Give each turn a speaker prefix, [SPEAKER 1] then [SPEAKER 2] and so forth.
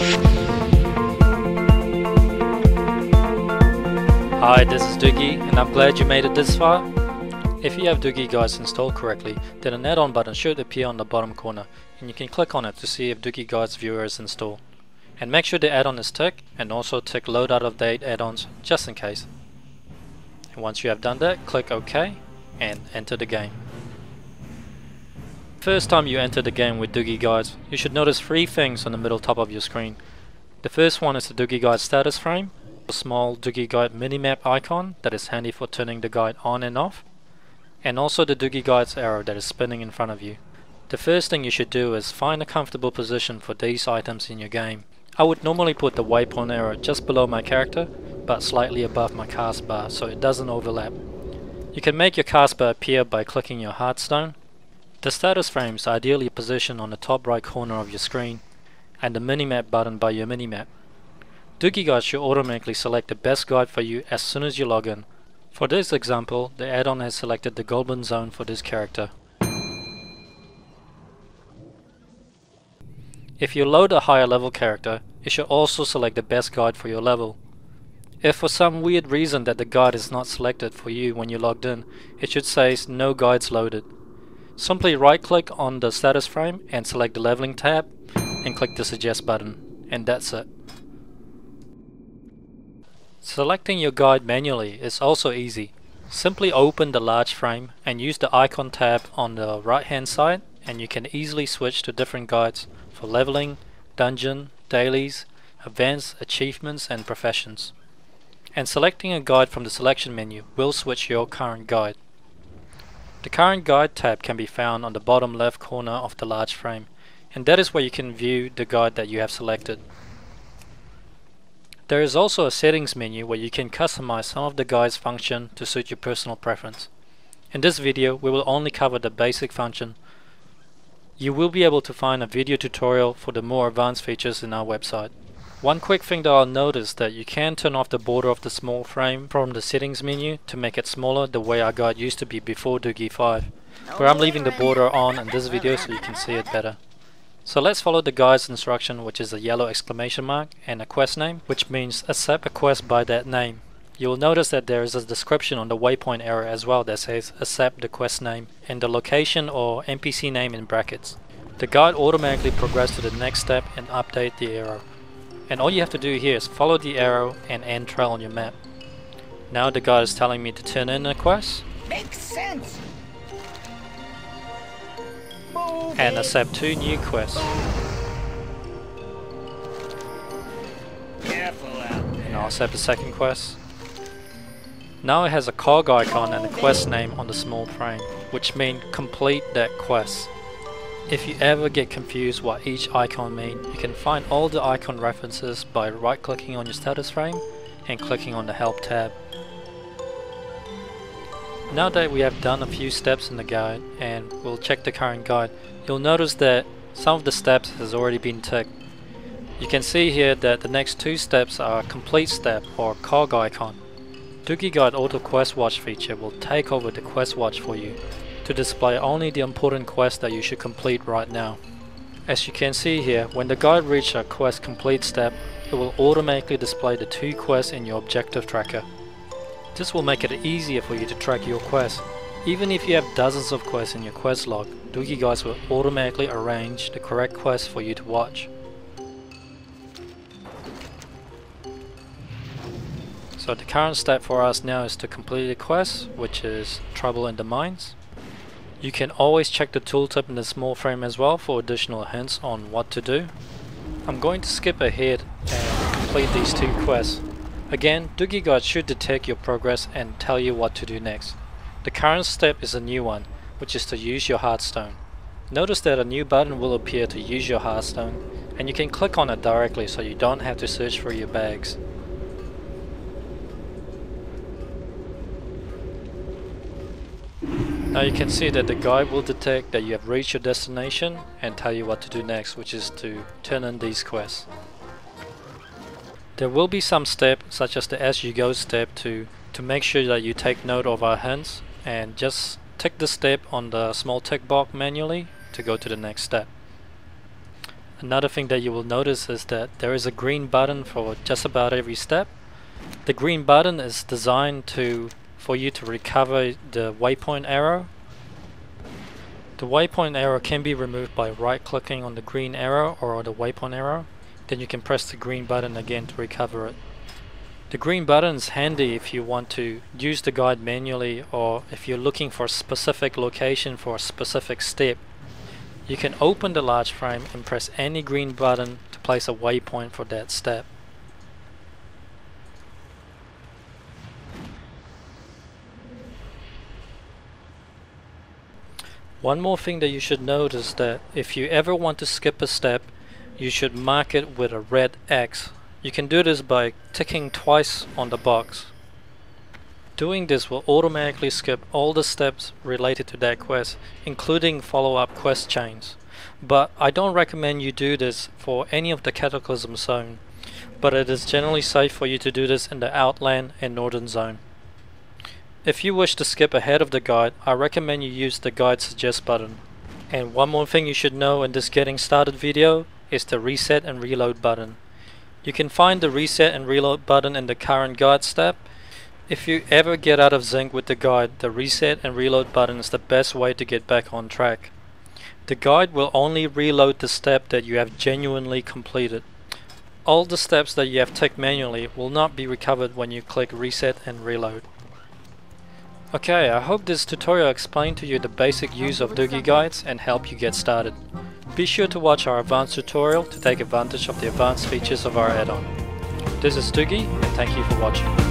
[SPEAKER 1] Hi, this is Dugi, and I'm glad you made it this far. If you have Dugi Guides installed correctly, then an add-on button should appear on the bottom corner, and you can click on it to see if Dugi Guides Viewer is installed. And make sure the add-on is ticked, and also tick load out of date add-ons, just in case. And once you have done that, click OK, and enter the game. First time you enter the game with Dugi Guides, you should notice three things on the middle top of your screen. The first one is the Dugi Guide status frame, a small Dugi Guide minimap icon that is handy for turning the guide on and off, and also the Dugi Guides arrow that is spinning in front of you. The first thing you should do is find a comfortable position for these items in your game. I would normally put the waypoint arrow just below my character, but slightly above my cast bar so it doesn't overlap. You can make your cast bar appear by clicking your Hearthstone. The status frame is ideally positioned on the top right corner of your screen, and the minimap button by your minimap. Dugi Guide should automatically select the best guide for you as soon as you log in. For this example, the add-on has selected the Goblin Zone for this character. If you load a higher level character, it should also select the best guide for your level. If for some weird reason that the guide is not selected for you when you logged in, it should say no guides loaded. Simply right click on the status frame and select the leveling tab and click the suggest button and that's it. Selecting your guide manually is also easy. Simply open the large frame and use the icon tab on the right hand side and you can easily switch to different guides for leveling, dungeon, dailies, advanced achievements and professions. And selecting a guide from the selection menu will switch your current guide. The current guide tab can be found on the bottom left corner of the large frame and that is where you can view the guide that you have selected. There is also a settings menu where you can customize some of the guide's function to suit your personal preference. In this video we will only cover the basic function. You will be able to find a video tutorial for the more advanced features in our website. One quick thing that I'll notice that you can turn off the border of the small frame from the settings menu to make it smaller the way our guide used to be before Dugi 5, where I'm leaving the border on in this video so you can see it better. So let's follow the guide's instruction which is a yellow exclamation mark and a quest name which means accept a quest by that name. You will notice that there is a description on the waypoint arrow as well that says accept the quest name and the location or NPC name in brackets. The guide automatically progresses to the next step and update the arrow. And all you have to do here is follow the arrow and end trail on your map. Now the guide is telling me to turn in a quest.
[SPEAKER 2] Makes sense
[SPEAKER 1] and accept two new quests. And I'll accept the second quest. Now it has a cog icon and a quest name on the small frame, which mean complete that quest. If you ever get confused what each icon mean, you can find all the icon references by right clicking on your status frame and clicking on the help tab. Now that we have done a few steps in the guide and we'll check the current guide, you'll notice that some of the steps has already been ticked. You can see here that the next two steps are complete step or cog icon. Dugi Guide Auto Quest Watch feature will take over the quest watch for you to display only the important quests that you should complete right now. As you can see here, when the guide reaches a quest complete step, it will automatically display the two quests in your objective tracker. This will make it easier for you to track your quests. Even if you have dozens of quests in your quest log, Dugi Guides will automatically arrange the correct quests for you to watch. So the current step for us now is to complete the quest, which is Trouble in the Mines. You can always check the tooltip in the small frame as well for additional hints on what to do. I'm going to skip ahead and complete these two quests. Again, Dugi Guide should detect your progress and tell you what to do next. The current step is a new one, which is to use your Hearthstone. Notice that a new button will appear to use your Hearthstone, and you can click on it directly so you don't have to search for your bags. Now you can see that the guide will detect that you have reached your destination and tell you what to do next, which is to turn in these quests. There will be some step, such as the as you go step to, to make sure that you take note of our hints and just tick the step on the small tick box manually to go to the next step. Another thing that you will notice is that there is a green button for just about every step. The green button is designed to for you to recover the waypoint arrow. The waypoint arrow can be removed by right clicking on the green arrow or the waypoint arrow. Then you can press the green button again to recover it. The green button is handy if you want to use the guide manually or if you're looking for a specific location for a specific step you can open the large frame and press any green button to place a waypoint for that step. One more thing that you should note is that if you ever want to skip a step, you should mark it with a red X. You can do this by ticking twice on the box. Doing this will automatically skip all the steps related to that quest, including follow-up quest chains. But I don't recommend you do this for any of the Cataclysm zone, but it is generally safe for you to do this in the Outland and Northrend zone. If you wish to skip ahead of the guide, I recommend you use the guide suggest button. And one more thing you should know in this getting started video is the reset and reload button. You can find the reset and reload button in the current guide step if you ever get out of sync with the guide, the reset and reload button is the best way to get back on track. The guide will only reload the step that you have genuinely completed. All the steps that you have ticked manually will not be recovered when you click reset and reload. Okay, I hope this tutorial explained to you the basic use of Dugi guides and help you get started. Be sure to watch our advanced tutorial to take advantage of the advanced features of our add-on. This is Dugi and thank you for watching.